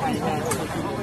换一下肉的时候